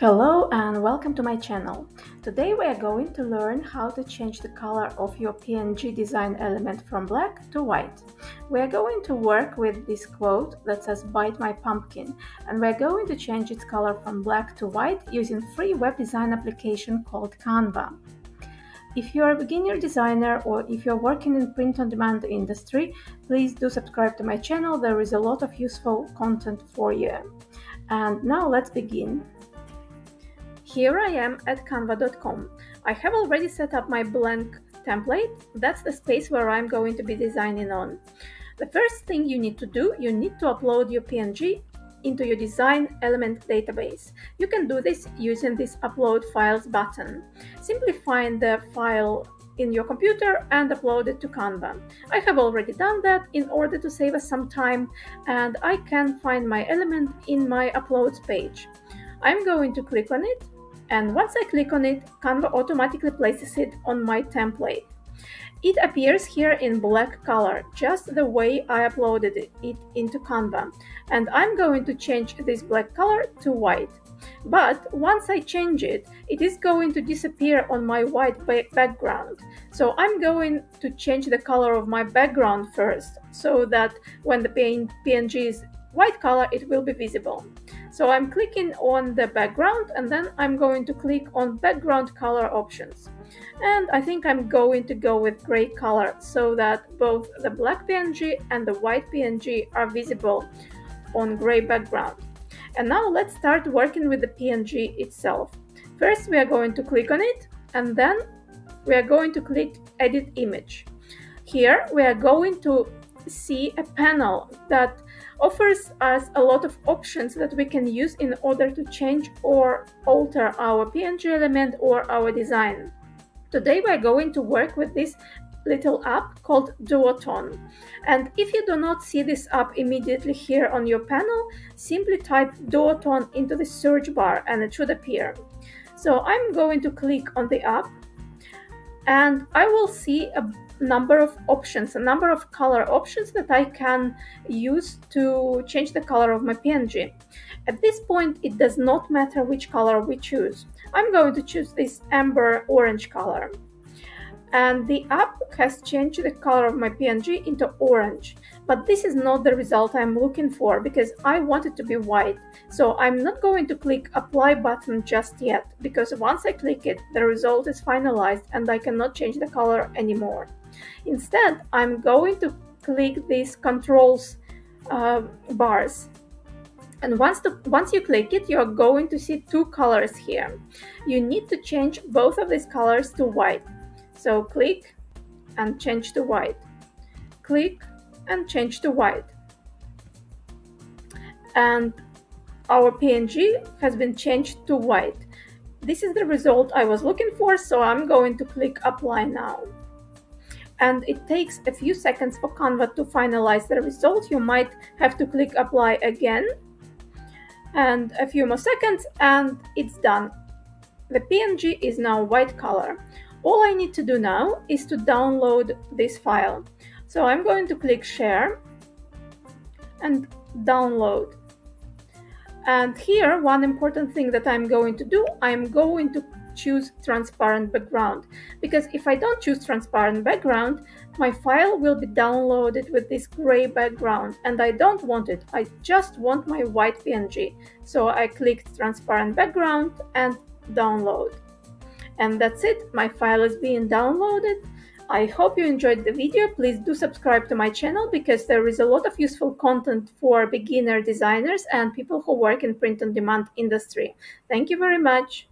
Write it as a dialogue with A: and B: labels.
A: Hello and welcome to my channel. Today we are going to learn how to change the color of your PNG design element from black to white. We are going to work with this quote that says bite my pumpkin and we are going to change its color from black to white using free web design application called Canva. If you're a beginner designer or if you're working in print on demand industry, please do subscribe to my channel. There is a lot of useful content for you. And now let's begin. Here I am at canva.com. I have already set up my blank template. That's the space where I'm going to be designing on. The first thing you need to do, you need to upload your PNG into your design element database. You can do this using this upload files button. Simply find the file in your computer and upload it to Canva. I have already done that in order to save us some time and I can find my element in my uploads page. I'm going to click on it and once I click on it, Canva automatically places it on my template. It appears here in black color, just the way I uploaded it into Canva, and I'm going to change this black color to white. But once I change it, it is going to disappear on my white background. So I'm going to change the color of my background first, so that when the PNG is white color, it will be visible. So I'm clicking on the background and then I'm going to click on background color options. And I think I'm going to go with gray color so that both the black PNG and the white PNG are visible on gray background. And now let's start working with the PNG itself. First we are going to click on it and then we are going to click edit image. Here we are going to see a panel that offers us a lot of options that we can use in order to change or alter our PNG element or our design. Today we're going to work with this little app called Duotone. And if you do not see this app immediately here on your panel, simply type Duotone into the search bar and it should appear. So I'm going to click on the app and I will see a number of options, a number of color options that I can use to change the color of my PNG. At this point, it does not matter which color we choose. I'm going to choose this amber orange color and the app has changed the color of my PNG into orange. But this is not the result I'm looking for because I want it to be white. So I'm not going to click apply button just yet because once I click it, the result is finalized and I cannot change the color anymore. Instead, I'm going to click these controls uh, bars and once, the, once you click it, you're going to see two colors here. You need to change both of these colors to white. So click and change to white. Click and change to white. And our PNG has been changed to white. This is the result I was looking for, so I'm going to click apply now. And it takes a few seconds for Canva to finalize the result. You might have to click apply again and a few more seconds and it's done. The PNG is now white color. All I need to do now is to download this file. So I'm going to click share and download. And here, one important thing that I'm going to do, I'm going to choose transparent background because if I don't choose transparent background, my file will be downloaded with this gray background and I don't want it. I just want my white PNG. So I clicked transparent background and download. And that's it, my file is being downloaded. I hope you enjoyed the video. Please do subscribe to my channel because there is a lot of useful content for beginner designers and people who work in print on demand industry. Thank you very much.